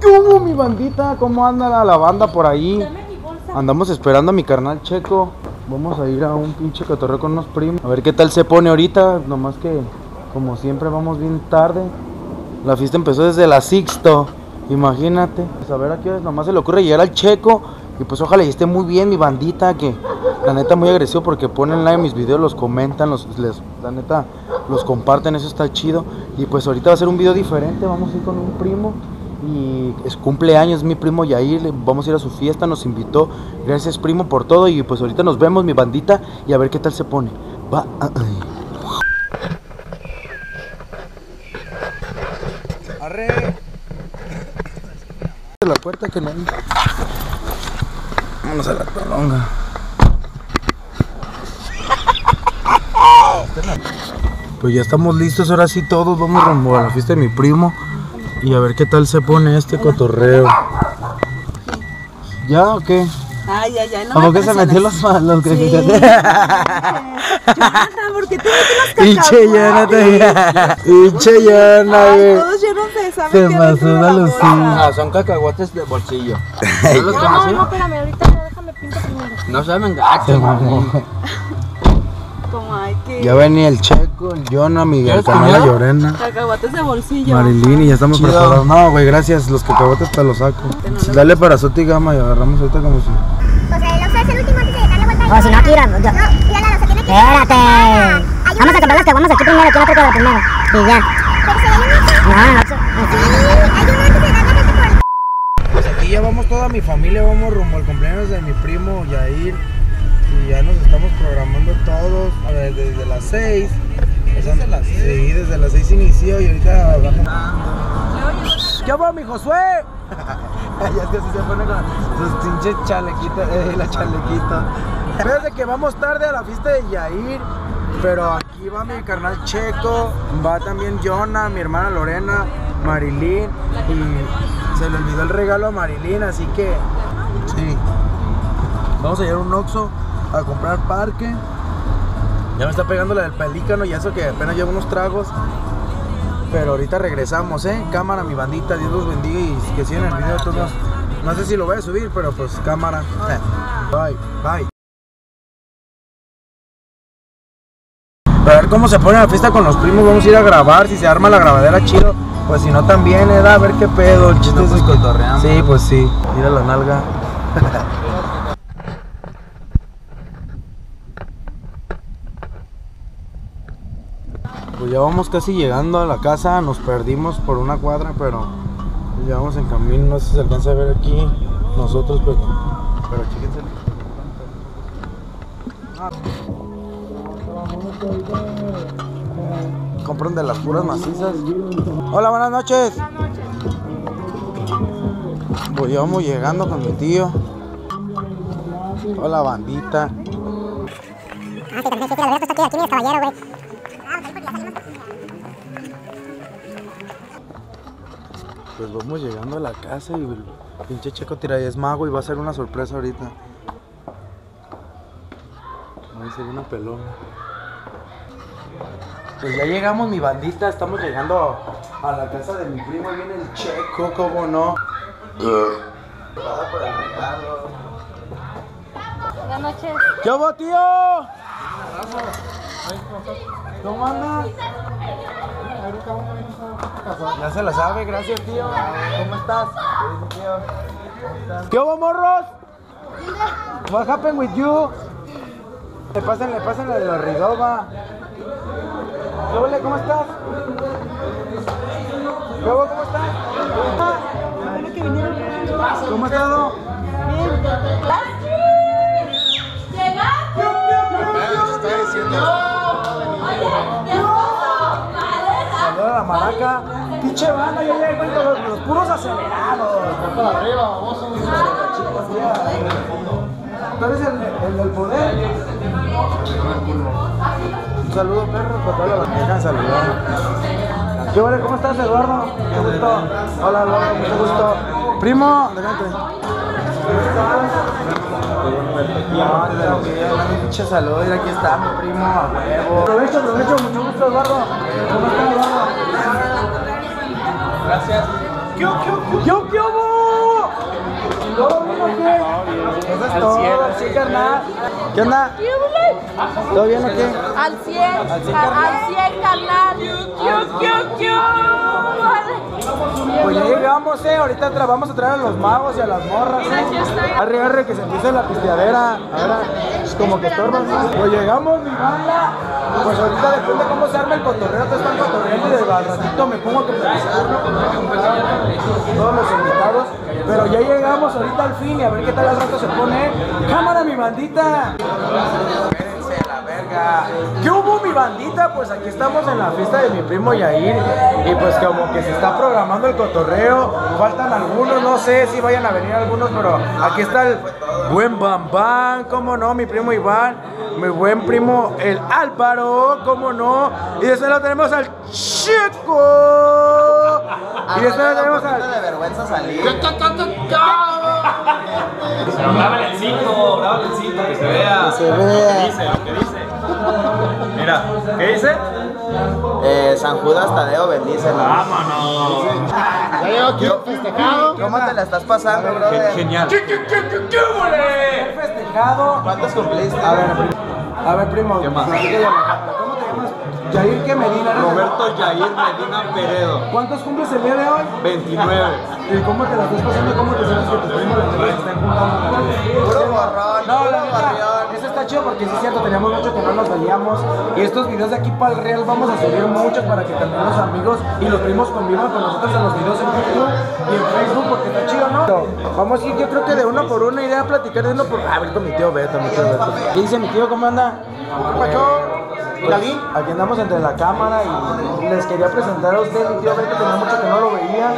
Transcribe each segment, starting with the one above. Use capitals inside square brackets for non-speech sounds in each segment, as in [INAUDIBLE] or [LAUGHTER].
¿Qué hubo, mi bandita? ¿Cómo anda la, banda por ahí? Andamos esperando a mi carnal Checo. Vamos a ir a un pinche cotorreo con unos primos. A ver qué tal se pone ahorita. Nomás que, como siempre, vamos bien tarde. La fiesta empezó desde la Sixto. Imagínate. Pues a ver a qué nomás se le ocurre llegar al Checo. Y pues ojalá y esté muy bien mi bandita. Que la neta muy agresivo porque ponen like a mis videos, los comentan, los, les, la neta los comparten. Eso está chido. Y pues ahorita va a ser un video diferente. Vamos a ir con un primo y es cumpleaños mi primo Yair, vamos a ir a su fiesta, nos invitó, gracias primo por todo y pues ahorita nos vemos mi bandita y a ver qué tal se pone. Va, ah, ay. Arre. La puerta que no hay. Vámonos a la tolonga. Pues ya estamos listos, ahora sí todos vamos rumbo a la fiesta de mi primo y a ver qué tal se pone este cotorreo. ¿Ya o qué? Ay, ay, ay, no ¿A me poco se metió los malos? Sí. Jonathan, ¿por qué te los Pinche cacahuates? Jonathan. Ay, güey. todos llenos de saben Se suda la bolsa. Ah, son cacahuates de bolsillo. [LAUGHS] ¿No No, no, espérame, ahorita no, déjame pinto primero. No saben gacho, Ya venía el Checo, el Jonah, Miguel, ¿Quieres Camila? Llorena. cacahuates de bolsillo. Marilyn y ya estamos Chido. preparados. No, güey, gracias. Los cacahuates te los saco. Dale para Soti y Gama y agarramos ahorita como si. O sea, el Oxxo es el último antes de darle vuelta. O si no, Kira, yo- No, mírala, se tiene que... Espérate. Vamos a comprar las caguamas aquí primero, aquí en la primero. Y ya. Pero si hay. No, no, no. Sí, hay uno antes de darle vuelta por... Pues aquí ya vamos toda mi familia, vamos rumbo al cumpleaños de mi primo Yair. Y ya nos estamos programando todos a ver, desde las 6. Desde las 6. Sí, desde las 6 inició y ahorita vamos. ¿Qué va, mi Josué? [LAUGHS] ya es que así se pone con sus pinches chalequitos, eh, la chalequita. Fíjate que vamos tarde a la fiesta de Yair, pero aquí va mi carnal Checo, va también Jonah, mi hermana Lorena, Marilyn y se le olvidó el regalo a Marilyn, así que sí. Vamos a llevar un Oxxo a comprar parque. Ya me está pegando la del pelícano y eso que apenas llevo unos tragos. Pero ahorita regresamos, ¿eh? Cámara, mi bandita, Dios los bendiga y que sigan el video. de todos. No sé si lo voy a subir, pero pues cámara. Bye, bye. A ver cómo se pone la fiesta con los primos, vamos a ir a grabar, si se arma la grabadera chido, pues si no también, eh, da, a ver qué pedo, el chiste No, es pues, que- cotorreamos. Sí, pues sí, mira la nalga. [LAUGHS] Pues ya vamos casi llegando a la casa, nos perdimos por una cuadra, pero ya vamos en camino, no sé si se alcanza a ver aquí nosotros, pero, pero chéquense. Compran de las puras macizas. Hola, buenas noches. Pues ya vamos llegando con mi tío. Hola, bandita. Ah, también, aquí, caballero, güey. Pues vamos llegando a la casa y el pinche Checo tira es mago y va a ser una sorpresa ahorita. Ahí se una pelona. Pues ya llegamos mi bandita, estamos llegando a la casa de mi primo, ahí viene el Checo, ¿cómo no? Buenas noches. ¿Qué hubo, tío? ¿Cómo anda? Ya se la sabe, gracias, tío. ¿Cómo estás? ¿Qué hubo, morros? What happened with you? Le pasan, le pasan la de la Ridoba. ¿Qué hubo, ¿Cómo estás? ¿Qué hubo, ¿Cómo estás? ¿Cómo has estado? Saluda a la maraca. Pinche banda, con los, los puros acelerados. Para arriba, vamos a ¿Tú eres el, el del poder? Un saludo, perro, para toda la saludar. ¿Qué vale? ¿Cómo estás, Eduardo? Mucho gusto. Hola, Eduardo, mucho gusto. Primo, adelante. ¿Cómo estás? Salud. Mira, aquí está mi primo a huevo. Aprovecho, aprovecho. Mucho gusto, Eduardo. ¿Cómo estás, Eduardo? Gracias. ¿Qué, qué, qué, qué hubo? ¿Todo bien o qué? Eso es todo. Sí, carnal. ¿Qué onda? ¿Todo bien o qué? Al 100, al 100, carnal. Pues ya llegamos, eh. Ahorita vamos a traer a los magos y a las morras. Eh. Arre, arre, que se empiece la pisteadera. Ahora, es como que estorban. Pues llegamos, mi banda. Pues ahorita depende cómo se arma el cotorreo. Te están cotorreando y de ratito me pongo a comenzar todos los invitados. Pero ya llegamos ahorita al fin y a ver qué tal al rato se pone. ¡Cámara, mi bandita! ¿Qué hubo, mi bandita? Pues aquí estamos en la fiesta de mi primo Yair. Y pues como que se está programando el cotorreo. Faltan algunos, no sé si vayan a venir algunos, pero aquí está el buen Bam Bam, cómo no, mi primo Iván. Mi buen primo el Álvaro, cómo no. Y después lo tenemos al Chico. Y después lo tenemos al... de vergüenza salir. [LAUGHS] Pero grábale el 5, grábale el 5, que se vea. se vea. Lo que dice, lo que dice. Mira, ¿qué dice? Eh, San Judas Tadeo, bendícenos. Vámonos. Ya festejado. ¿Cómo te la estás pasando, bro? Genial. ¿Qué, qué, qué, qué, qué, qué festejado. ¿Cuántos cumpliste? A ver. A ver, primo. ¿Qué ¿Cómo te llamas? Yair que Medina. Roberto Yair Medina Peredo. ¿Cuántos cumples el día de hoy? 29. Cómo te la estás pasando? ¿Cómo te sientes que tus primos están juntando? Puro borrón, no, puro. 8, porque sí es cierto, teníamos mucho que no nos veíamos. Y estos videos de aquí para el Real vamos a subir muchos para que también los amigos y los primos convivan con nosotros en los videos en YouTube y en Facebook, porque está chido, ¿no? Vamos a ir, yo creo que de uno por uno iré a platicar de uno por. Ah, a ver con mi tío Beto, mi ¿Qué dice mi tío? ¿Cómo anda? Aquí andamos entre la cámara y les quería presentar a usted, mi tío Beto, tenía mucho que no lo veía.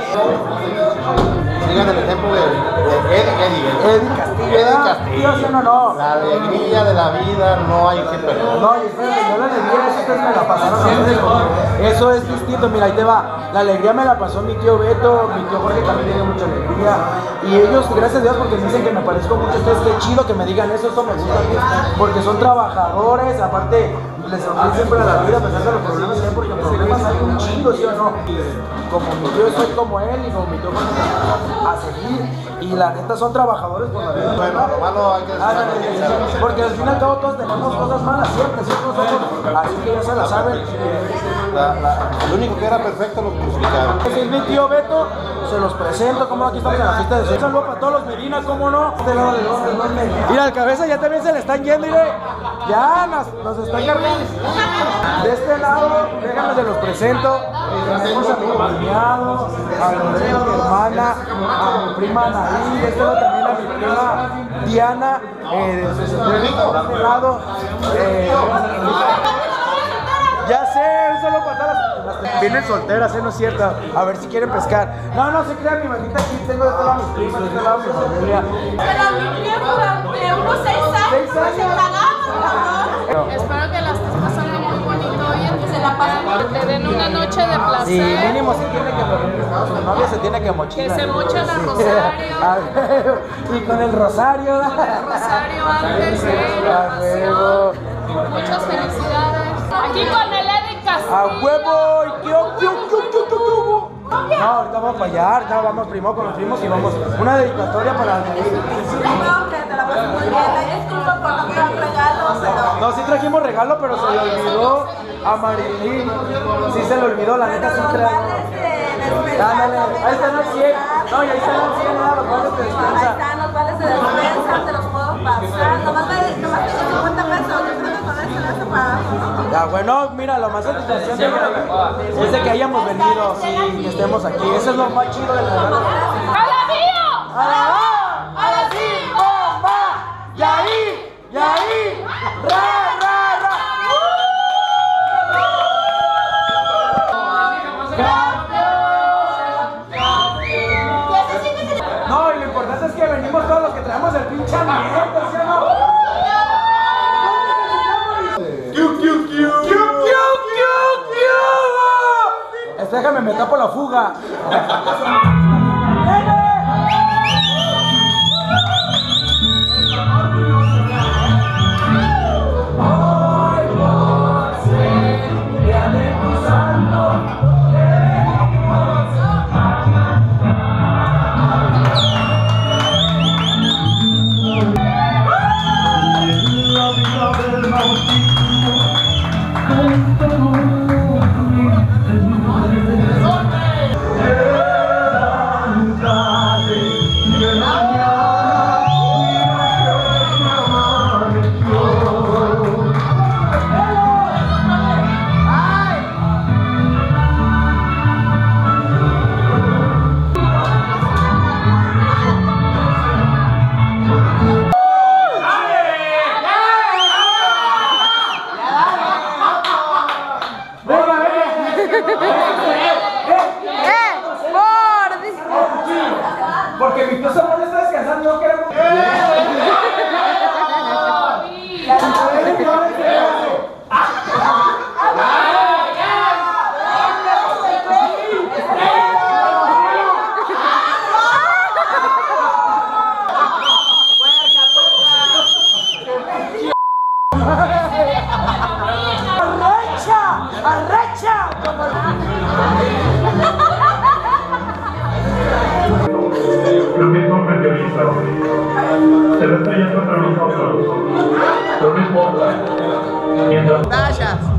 Sigan el ejemplo de, de Eddie, Eddie. Eddie Castillo. Eddie. Castillo. Tío, ¿sí o no, no? La alegría de la vida no hay que perder. No, y espérate, yo la alegría, eso ustedes me la pasaron ustedes, Eso es distinto, mira, ahí te va. La alegría me la pasó mi tío Beto, mi tío Jorge también tiene mucha alegría. Y ellos, gracias a Dios, porque me dicen que me parezco mucho a ustedes, qué chido que me digan eso, eso me gusta a mí, porque son trabajadores, aparte les sonríen siempre a la vida a pesar de los problemas que hay, porque problemas hay un chingo, ¿sí o no? Como mi tío soy como él y como mi tío a seguir. Y la neta son trabajadores por la vida. Bueno, lo malo hay que no, Porque al fin y al cabo todos tenemos cosas malas siempre, siempre somos, así que ya se la saben. El único que era perfecto lo crucificaron. Ese es mi tío Beto, se los presento, como aquí estamos en la fiesta de Un saludo para todos los Medina, cómo no. Mira, al cabeza ya también se le están yendo, mire. Ya nos, están cargando. De este lado, déjame se los presento. Tenemos a mi cuñado, a Lorena, mi hermana, a mi prima Anaí, de este lado también a mi prima Diana, eh, de este lado. eh, ya sé, un saludo para Vienen solteras, ¿eh? No es cierto. A ver si quieren pescar. No, no se crean, mi bandita aquí. Tengo de este lado mis primos, de este lado mi familia. Pero mi tiempo durante unos seis años, Seis pues, se años. tragamos, cabrón. Espero que la estés pasando muy bonito hoy en Que se la pasen que te den una noche de Sí, placer. mínimo se tiene que su novia se tiene que mochilar. Que se mochen al rosario. [LAUGHS] A ver, y con el rosario. Rosario antes, ¿eh? Muchas felicidades. Aquí con el. A huevo. y qué o- qué o- qué o- qué o- qué o- No, ahorita vamos para allá, ahorita vamos primero con los primos y vamos. Una dedicatoria para el No, que te la pases muy bien. Disculpa por no traer regalos, pero... No, sí trajimos regalo, pero se le olvidó a Marilyn. Sí se le olvidó, la neta sí trae. Ándale, ahí están los 100. No, y ahí están los 100, nada, los vales de Ahí despensa. están los vales de despensa, te los puedo pasar. Nomás me bueno, mira, lo más satisfacción de que- es de que hayamos venido, sí, y estemos aquí. Eso es lo más chido del regalo. ¡Alabío! ¡Alabá! ¡Alabí! ¡Bomba! ¡Yaí! ¡Yaí! ¡Ra, ra, ra! No, y lo importante es que venimos todos los que traemos el pinche ambiente, me tapo la fuga. [LAUGHS]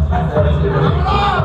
Mientras. Hay